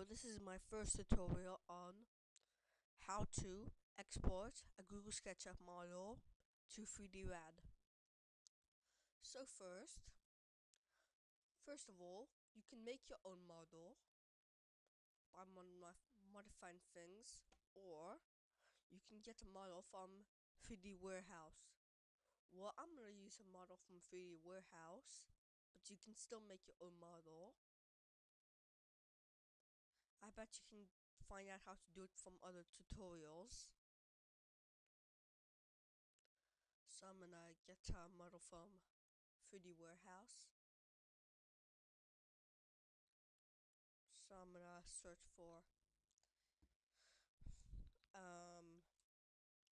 So this is my first tutorial on how to export a Google SketchUp model to 3D RAD. So first, first of all, you can make your own model by mod modifying things or you can get a model from 3D Warehouse. Well, I'm going to use a model from 3D Warehouse, but you can still make your own model. I bet you can find out how to do it from other tutorials. So I'm gonna get a model from 3D Warehouse. So I'm gonna search for um,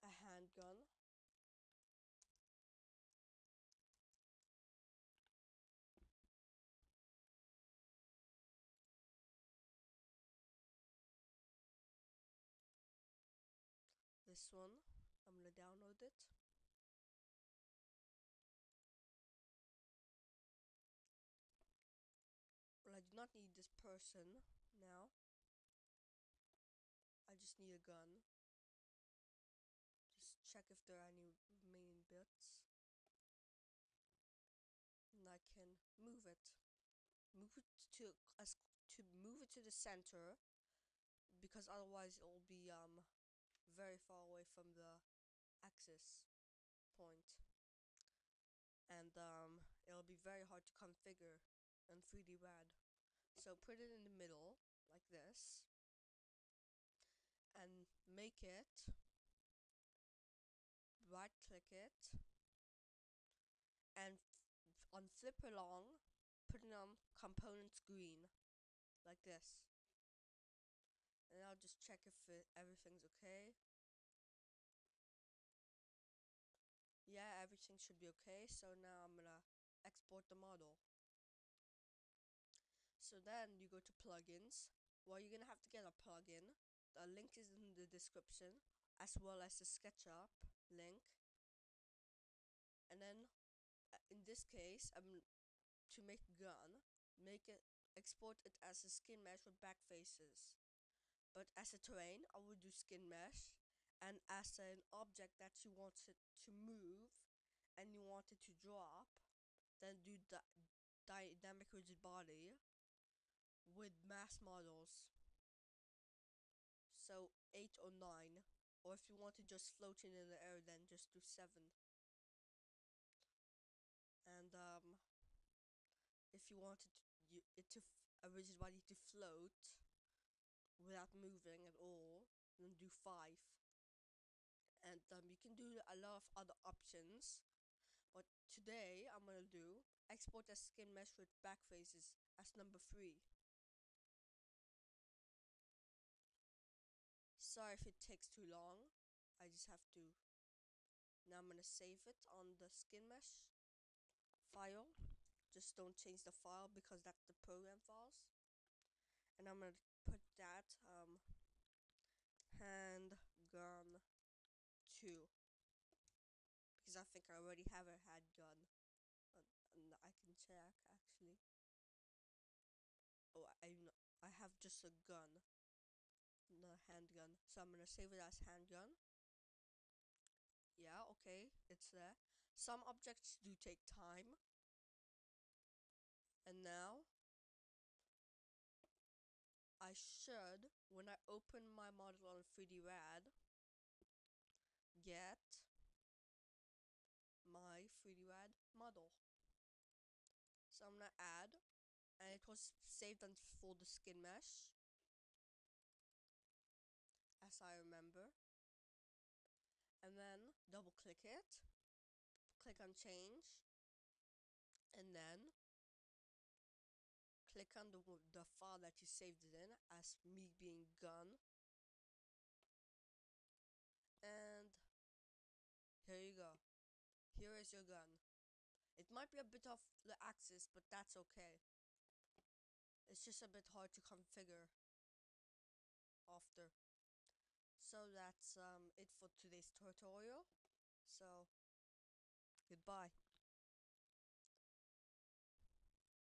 a handgun. This one. I'm gonna download it. Well I do not need this person now. I just need a gun. Just check if there are any remaining bits. And I can move it. Move it to as to move it to the center because otherwise it will be um very far away from the axis point. And um, it'll be very hard to configure in 3D RAD. So put it in the middle like this and make it right click it and on flip along put it on components green like this I'll just check if it, everything's okay. Yeah, everything should be okay. So now I'm gonna export the model. So then you go to plugins. Well, you're gonna have to get a plugin. The link is in the description, as well as the SketchUp link. And then, uh, in this case, I'm to make gun, make it export it as a skin mesh with back faces. But as a terrain, I would do skin mesh. And as an object that you wanted to move and you wanted to drop, then do the dynamic rigid body with mass models. So 8 or 9. Or if you want to just floating in the air, then just do 7. And um, if you wanted to, you, it to a rigid body to float, without moving at all, then do 5. And um, you can do a lot of other options, but today I'm gonna do export as skin mesh with back faces as number 3. Sorry if it takes too long, I just have to, now I'm gonna save it on the skin mesh file, just don't change the file because that's the program files, and I'm gonna put that um handgun 2 because I think I already have a handgun. And, and I can check actually. Oh I I have just a gun. Not handgun. So I'm gonna save it as handgun. Yeah okay it's there. Some objects do take time. And now when I open my model on 3D RAD, get my 3D RAD model. So I'm gonna add, and it was saved on for the skin mesh, as I remember. And then double click it, click on change, and then click on the, the that you saved it in as me being gun and here you go. Here is your gun. It might be a bit off the axis but that's okay. It's just a bit hard to configure after. So that's um, it for today's tutorial. So goodbye